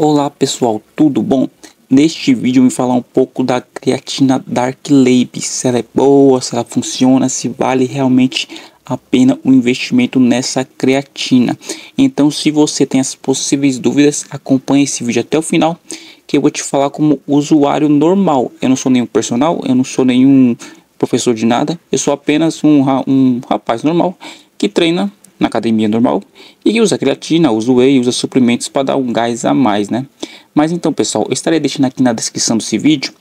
Olá pessoal, tudo bom? Neste vídeo eu vou falar um pouco da creatina Dark Lab, se ela é boa, se ela funciona, se vale realmente a pena o investimento nessa creatina. Então se você tem as possíveis dúvidas, acompanhe esse vídeo até o final, que eu vou te falar como usuário normal. Eu não sou nenhum personal, eu não sou nenhum professor de nada, eu sou apenas um, um rapaz normal que treina na academia normal e usa creatina, usa whey, usa suplementos para dar um gás a mais, né? Mas então, pessoal, eu estarei deixando aqui na descrição desse vídeo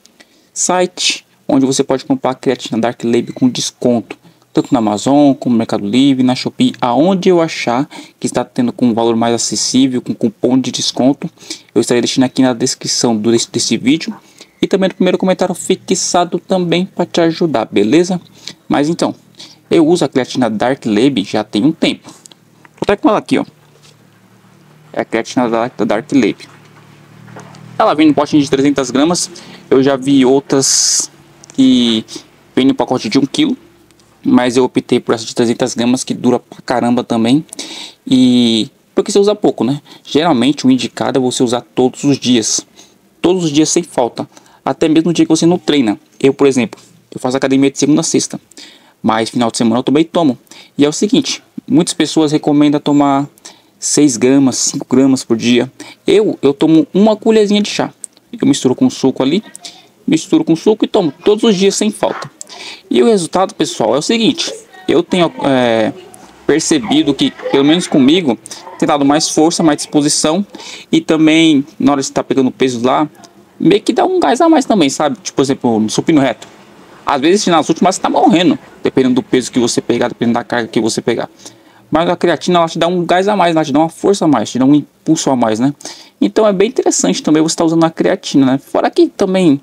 site onde você pode comprar creatina Dark Lab com desconto, tanto na Amazon como no Mercado Livre, na Shopee, aonde eu achar que está tendo com um valor mais acessível, com cupom de desconto, eu estarei deixando aqui na descrição desse, desse vídeo e também no primeiro comentário fixado também para te ajudar, beleza? Mas então, eu uso a creatina Dark Lab já tem um tempo. Tô até com ela aqui, ó. É a creatina da Dark Lab. Ela vem no potinho de 300 gramas. Eu já vi outras que vem no pacote de 1 kg. Mas eu optei por essa de 300 gramas que dura pra caramba também. E porque você usa pouco, né? Geralmente o indicado é você usar todos os dias. Todos os dias sem falta. Até mesmo no dia que você não treina. Eu, por exemplo, eu faço academia de segunda a sexta mas final de semana eu também tomo. E é o seguinte, muitas pessoas recomendam tomar 6 gramas, 5 gramas por dia. Eu, eu tomo uma colherzinha de chá. Eu misturo com suco ali, misturo com suco e tomo todos os dias sem falta. E o resultado, pessoal, é o seguinte. Eu tenho é, percebido que, pelo menos comigo, tem dado mais força, mais disposição. E também, na hora de estar pegando peso lá, meio que dá um gás a mais também, sabe? Tipo, por exemplo, no supino reto. Às vezes nas últimas você tá morrendo, dependendo do peso que você pegar, dependendo da carga que você pegar. Mas a creatina ela te dá um gás a mais, ela te dá uma força a mais, te dá um impulso a mais, né? Então é bem interessante também você estar tá usando a creatina, né? Fora que também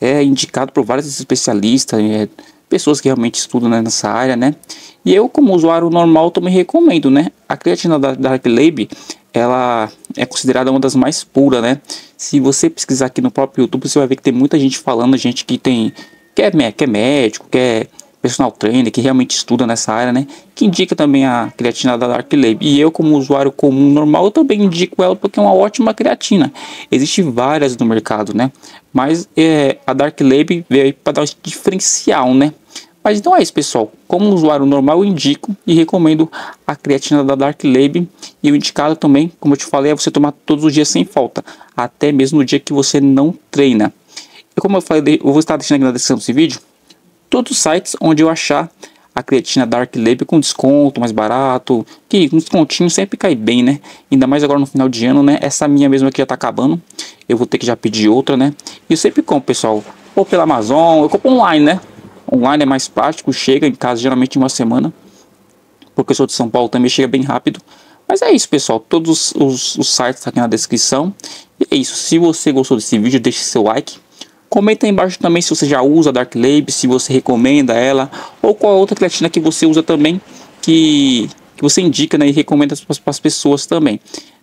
é indicado por vários especialistas, é, pessoas que realmente estudam né, nessa área, né? E eu, como usuário normal, também recomendo, né? A creatina da Dark Lab, ela é considerada uma das mais puras, né? Se você pesquisar aqui no próprio YouTube, você vai ver que tem muita gente falando, gente que tem que é, que é médico, que é personal trainer, que realmente estuda nessa área, né? Que indica também a creatina da Dark Lab. E eu, como usuário comum normal, também indico ela porque é uma ótima creatina. Existem várias no mercado, né? Mas é, a Dark Lab veio para dar um diferencial, né? Mas então é isso, pessoal. Como usuário normal, eu indico e recomendo a creatina da Dark Lab. E o indicado também, como eu te falei, é você tomar todos os dias sem falta. Até mesmo no dia que você não treina. Como eu falei, eu vou estar deixando aqui na descrição desse vídeo todos os sites onde eu achar a creatina Dark Lab com desconto mais barato, que um descontinho sempre cai bem, né? Ainda mais agora no final de ano, né? Essa minha mesma aqui já tá acabando, eu vou ter que já pedir outra, né? E eu sempre compro, pessoal, ou pela Amazon, eu compro online, né? Online é mais prático, chega em casa geralmente em uma semana, porque eu sou de São Paulo também chega bem rápido. Mas é isso, pessoal. Todos os, os sites tá aqui na descrição. E é isso. Se você gostou desse vídeo, deixe seu like Comenta aí embaixo também se você já usa a Dark Lab, se você recomenda ela, ou qual outra creatina que você usa também, que, que você indica né, e recomenda para as pessoas também.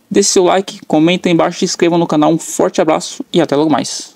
Deixe seu like, comenta aí embaixo, se inscreva no canal. Um forte abraço e até logo mais.